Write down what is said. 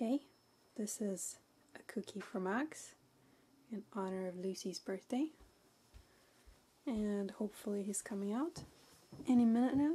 Okay, this is a cookie for Max in honor of Lucy's birthday. And hopefully he's coming out any minute now.